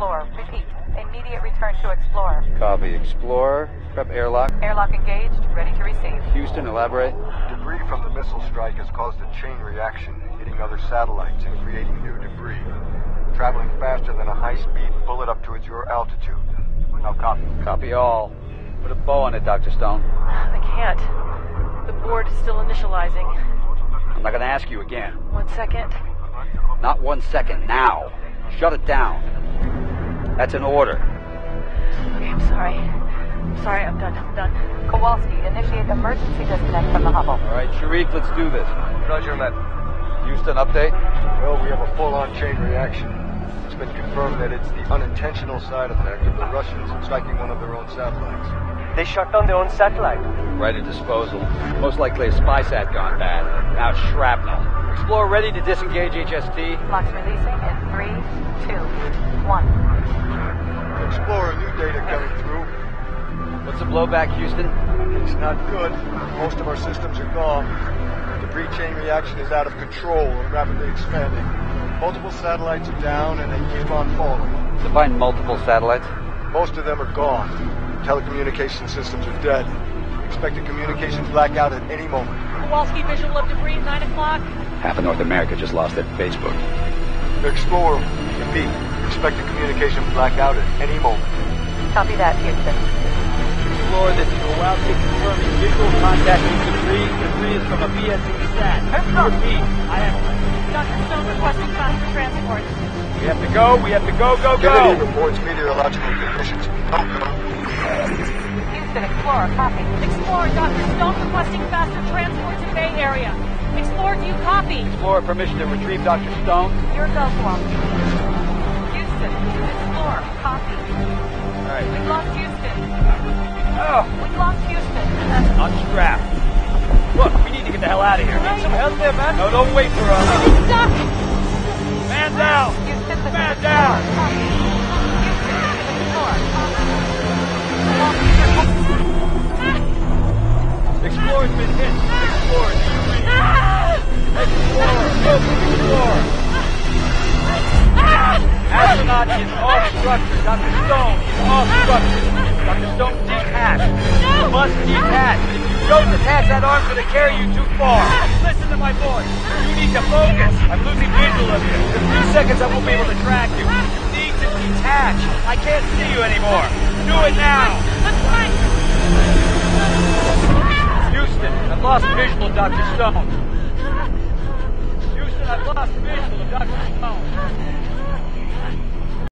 Explorer. Repeat. Immediate return to Explorer. Copy. Explorer. Prep airlock. Airlock engaged. Ready to receive. Houston, elaborate. Debris from the missile strike has caused a chain reaction, hitting other satellites and creating new debris. Traveling faster than a high-speed bullet up towards your altitude. Now copy. Copy all. Put a bow on it, Dr. Stone. I can't. The board is still initializing. I'm not gonna ask you again. One second. Not one second. Now. Shut it down. That's an order. Okay, I'm sorry. I'm sorry, I'm done. I'm done. Kowalski, initiate emergency disconnect from the Hubble. All right, Shariff, let's do this. Roger that. Houston, update. Well, we have a full-on chain reaction. It's been confirmed that it's the unintentional side effect of the Russians striking one of their own satellites. They shut down their own satellite. Right at disposal. Most likely a spy sat gone bad. Now it's shrapnel. Explorer ready to disengage HST. Locks releasing in three, two, one. Explorer, new data coming through. What's the blowback, Houston? It's not good. Most of our systems are gone. The debris chain reaction is out of control and rapidly expanding. Multiple satellites are down and they keep on falling. Define multiple satellites. Most of them are gone. Telecommunication systems are dead. Expect a communications blackout at any moment. Kowalski visual of debris, 9 o'clock. Half of North America just lost their Facebook. Explorer, repeat. Expect a communications blackout at any moment. Copy that, Houston. Explorer, this is Kowalski confirming visual contact with debris. Debris is from a BSC sat. Repeat, I have... Dr. Stone requesting faster transport. We have to go, we have to go, go, go! Kennedy reports meteorological conditions. Explorer, copy. Explorer, Dr. Stone requesting faster transport to Bay Area. Explorer, do you copy? Explorer, permission to retrieve Dr. Stone. Your go, Kowalski. Houston, Explorer, copy. All right. We've lost Houston. Oh, We've lost Houston. unstrap. Look, we need to get the hell out of here. Right. Some help there, man? No, don't wait for us. Duck! Man down! Houston, Man down! Explorer's been hit. Explorer, do you read? Explorer, focus, Explorer. Astronaut is off structure. Dr. Stone is off structure. Dr. Stone, detach. You must detach. If you don't detach, that arm's going to carry you too far. Listen to my voice. You need to focus. I'm losing visual of you. In three seconds, I won't be able to track you. You need to detach. I can't see you anymore. Do it now. Lost visual of Dr. Stone. Houston, I've lost visual of Dr. Stone.